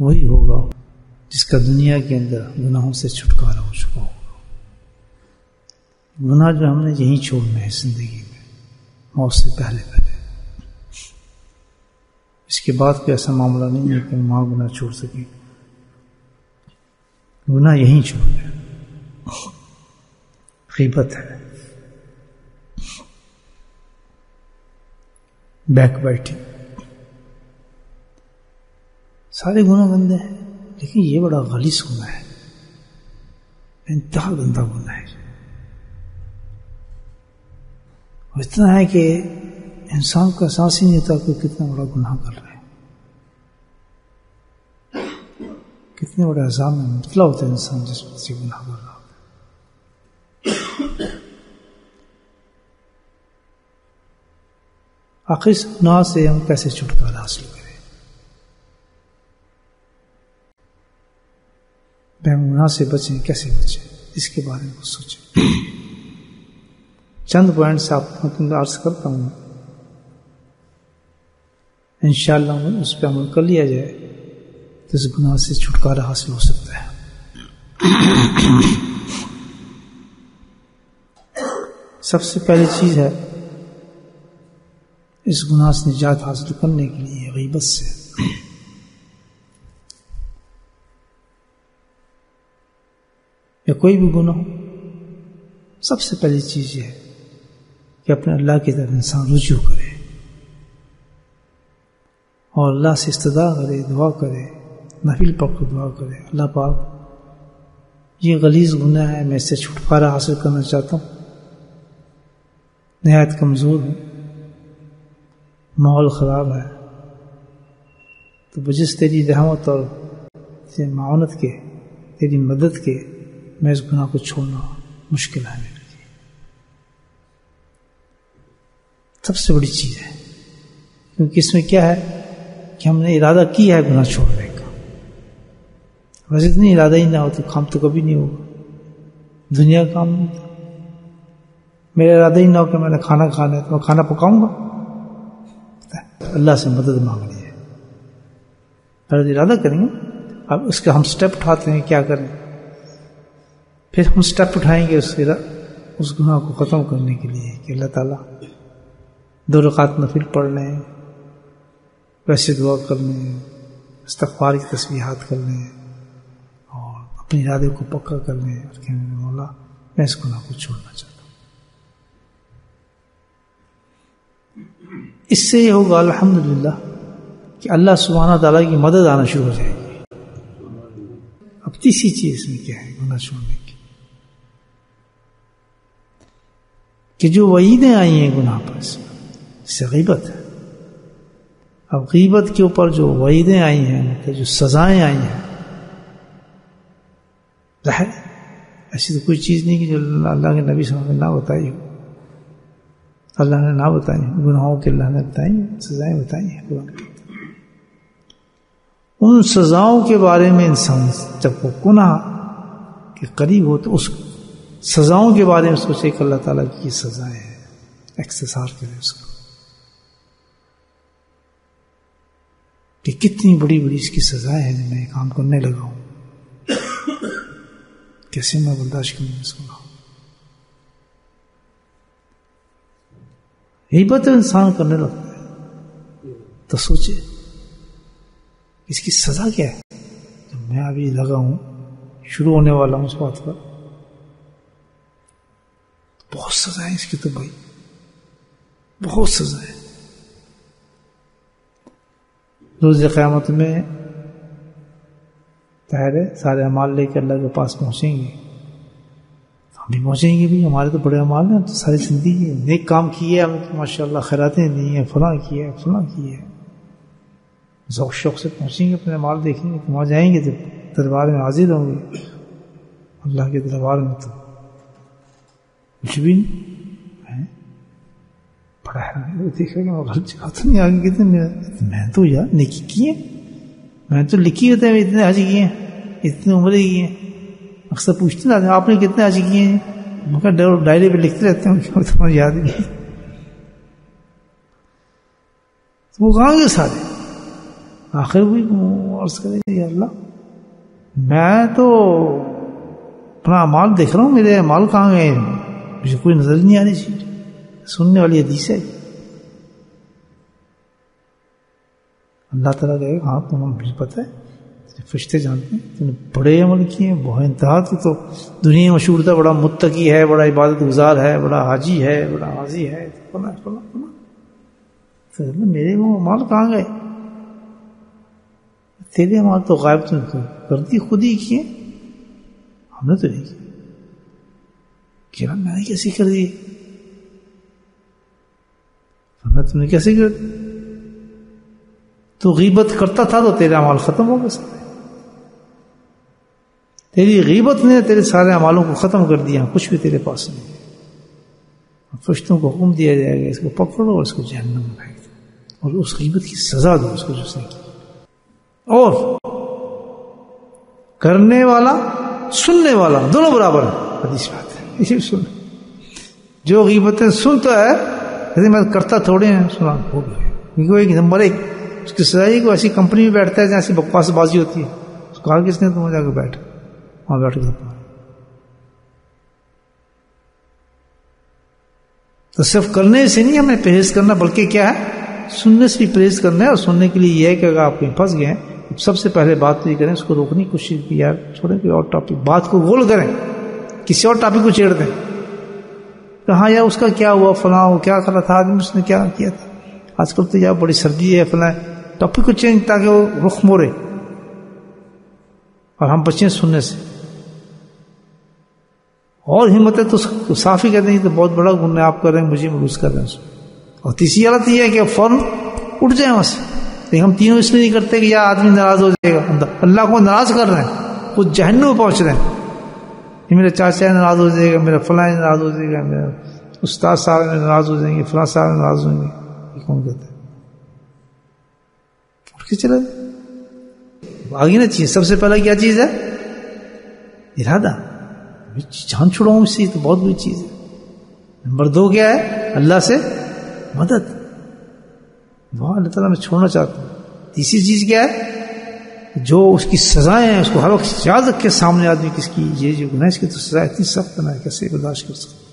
وہی ہوگا جس کا دنیا کے اندر گناہوں سے چھٹکارا ہو چکا ہوگا۔ گناہ جو ہم نے یہیں چھوڑنا ہے زندگی میں، موت سے پہلے پہلے۔ اس کے بعد کوئی ایسا معاملہ نہیں ہے کہ ہم وہاں گناہ چھوڑ سکیں گناہ یہیں چھوڑ دیں غیبت ہے۔ بیک بیٹھی سارے گناہ گندے ہیں، لیکن یہ بڑا غلیظ گناہ ہے۔ انتہا گندا گناہ ہے۔ اتنا ہے کہ انسان کو احساس ہی نہیں ہوتا کہ کتنا بڑا گناہ کر رہے ہیں کتنے بڑے عذاب میں مطلع ہوتا ہے انسان جس وقت سے گناہ کر رہا ہوتا آخر اس گناہ سے ہم کیسے چھٹکارا حاصل کریں گناہ سے بچیں کیسے بچیں اس کے بارے میں سوچیں۔ چند پوائنٹ سے آپ کو عرض کرتا ہوں۔ ان شاء اللہ اس پہ عمل کر لیا جائے تو اس گناہ سے چھٹکارا حاصل ہو سکتا ہے۔ سب سے پہلی چیز ہے، اس گناہ سے نجات حاصل کرنے کے لیے غیبت سے۔ کوئی بھی گناہ ہو، سب سے پہلی چیز یہ ہے کہ اپنے اللہ کی طرف انسان رجوع کرے۔ اور اللہ سے استدا کرے، دعا کرے نفیل پک دعا کرے۔ اللہ پاک، یہ غلیظ گناہ ہے، میں اس سے چھٹکارا حاصل کرنا چاہتا ہوں۔ نہایت کمزور ہوں ماحول خراب ہے۔ تو بجس تیری رحمت اور معاونت کے، تیری مدد کے میں اس گناہ کو چھوڑنا مشکل ہے میرے لیے۔ سب سے بڑی چیز ہے۔ کیونکہ اس میں کیا ہے کہ ہم نے ارادہ کیا ہے گناہ چھوڑنے کا۔ ویسے اتنی ارادہ ہی نہ ہو تو کام تو کبھی نہیں ہوگا۔ دنیا کا کام نہیں تھا۔ میرا ارادہ ہی نہ ہو کہ میں نے کھانا کھانا ہے تو میں کھانا پکاؤں گا۔ اللہ سے مدد مانگنی ہے۔ ارادہ کریں گے۔ اب اس کا ہم سٹیپ اٹھاتے ہیں کیا کریں۔ پھر ہم سٹیپ اٹھائیں گے اس اس گناہ کو ختم کرنے کے لیے کہ اللہ تعالیٰ دو رکعت نفل پڑھ لیں، ویسے دعا کر لیں، استغفار کی تصویرات کر لیں اور اپنے ارادے کو پکا کر لیں۔ اور کہ مولا، میں اس گناہ کو چھوڑنا چاہتا ہوں۔ اس سے یہ ہوگا الحمد للہ کہ اللہ سبحانہ تعالیٰ کی مدد آنا شروع ہو جائے گی۔ اب تیسری چیز میں کیا ہے، گناہ چھوڑنے کہ جو وعیدیں آئی ہیں گناہ پر اس سے غیبت ہے۔ اب غیبت کے اوپر جو وعیدیں آئی ہیں کہ جو سزائیں آئی ہیں، ظاہر ایسی تو کوئی چیز نہیں کہ جو اللہ کے نبی صلی اللہ نہ بتائی ہو۔ اللہ نے نہ بتائی گناہوں کے اللہ نے بتائی سزائیں بتائی ہیں قرآن ان سزاؤں کے بارے میں انسان جب وہ گناہ کے قریب ہو تو اس سزاؤں کے بارے میں سوچے کہ اللہ تعالیٰ کی یہ سزائیں ہیں ایکسسار کرے اس کا کہ کتنی بڑی بڑی اس کی سزائیں ہیں میں کام کرنے لگا ہوں۔ کیسے میں برداشت کروں، اس کو یہی بات انسان کرنے لگتا ہے۔ تو سوچے، اس کی سزا کیا ہے؟ میں ابھی لگا ہوں، شروع ہونے والا ہوں اس بات پر۔ بہت سزا ہے اس کی تو بھائی۔ بہت سزا ہے۔ روز قیامت میں ہے سارے امال لے کے اللہ کے پاس پہنچیں گے۔ ہم بھی پہنچیں گے بھی۔ ہمارے تو بڑے امال ہیں۔ تو ساری زندگی نیک کام کیے ہم ماشاء اللہ خیراتیں دی ہیں۔ فلاں کیے فلاں کیے ذوق شوق سے پہنچیں گے، اپنے مال دیکھیں گے تو وہاں جائیں گے۔ جب دربار میں حاضر ہوں گے، اللہ کے دربار میں تو کچھ بھی نہیں بڑا دیکھا کہ غلط جگہ تو نہیں آگے کتنے میں تو یار نکی کی ہے میں تو لکھی ہوتا ہے اتنے حج کیے ہیں اتنی عمریں کی ہیں اکثر پوچھتے رہتے ہیں آپ نے کتنے حج کیے ہیں میں کہا ڈائری پہ لکھتے رہتے ہیں تمہیں یاد نہیں وہ کہاں گے سارے آخر بھی عرض کرے یا اللہ میں تو اپنا مال دیکھ رہا ہوں میرے مال کہاں گئے مجھے کوئی نظر نہیں آ رہی چیز سننے والی حدیث ہے اللہ تعالیٰ کہے گا ہاں تمہیں مجھے پتہ ہے فرشتے جانتے ہیں تم نے بڑے عمل کیے ہیں بہت انتہا تو, تو دنیا مشہور تھا بڑا متقی ہے بڑا عبادت گزار ہے بڑا حاجی ہے بڑا حاضی ہے میرے وہ مال کہاں گئے تیرے مال تو غائب تم کرتی خود ہی کیے ہم نے تو نہیں کیا کیا میں نے کیسے کر دی؟ تم نے کیسے کر دی تو غیبت کرتا تھا تو تیرے مال ختم ہو گئے سارے۔ تیری غیبت نے تیرے سارے امالوں کو ختم کر دیا، کچھ بھی تیرے پاس نہیں۔ فرشتوں کو حکم دیا جائے گا، اس کو پکڑو اور اس کو جہنم میں پھینک دو۔ اور اس غیبت کی سزا دو، اس کو جس نے کی۔ اور کرنے والا، سننے والا، دونوں برابر حدیث بات اسی سن۔ جو غیبتیں سنتا ہے ایسے میں کرتا تھوڑے ہیں سنا ہو گیا۔ کیونکہ وہ ایک نمبر ایک، اس کی سزا کو ایسی کمپنی میں بیٹھتا ہے جہاں جیسی بکواس بازی ہوتی ہے۔ اس کو کہا کس نے؟ تم جا کے بیٹھ وہاں بیٹھ کے تو صرف کرنے سے نہیں ہمیں پرہیز کرنا، بلکہ کیا ہے؟ سننے سے بھی پرہیز کرنا ہے، اور سننے کے لیے یہ ہے کہ اگر آپ کہیں پھنس گئے ہیں، سب سے پہلے بات تو یہ کریں، اس کو روکنے کی کوشش کی، یار، چھوڑیں کوئی اور ٹاپک بات کو گول کریں۔ کسی اور ٹاپک کو چھیڑ دیں۔ کہاں یا اس کا کیا ہوا، فلاں وہ کیا کرا تھا، آدمی اس نے کیا کیا تھا۔ آج کل تو یا بڑی سردی ہے، فلاں ٹاپک کو چینج تاکہ وہ رخ مورے۔ اور ہم بچیں سننے سے۔ اور ہمت ہے تو صاف ہی کہتے ہیں تو بہت بڑا گن آپ کر رہے ہیں، مجھے محروس کر رہے ہیں۔ اور تیسری حالت یہ ہے کہ فوراً اٹھ جائیں وہاں سے۔ لیکن ہم تینوں اس لیے نہیں کرتے کہ یا آدمی ناراض ہو جائے گا، اللہ کو ناراض کر رہے ہیں، خود جہنم میں پہنچ رہے ہیں۔ یہ میرا چاچا ناراض ہو جائے گا میرا فلاں ناراض ہو جائے گا میرا استاد صاحب ناراض ہو جائیں گے، فلاں صاحب ناراض ہوں گے۔ یہ کون کہتے ہیں اٹھ کے چلے آگے نا چیز، سب سے پہلے کیا چیز ہے؟ ارادہ۔ جان چھڑاؤں اس سے تو بہت بڑی چیز ہے۔ نمبر دو کیا ہے؟ اللہ سے مدد۔ وہاں اللہ تعالیٰ میں چھوڑنا چاہتا ہوں۔ تیسری چیز کیا ہے؟ جو اس کی سزائیں ہیں، اس کو ہر وقت یاد رکھ کے سامنے آدمی کس کی، یہ جو گناہ اس کی تو سزا اتنی سخت بنا ہے کیسے برداشت کر سکتا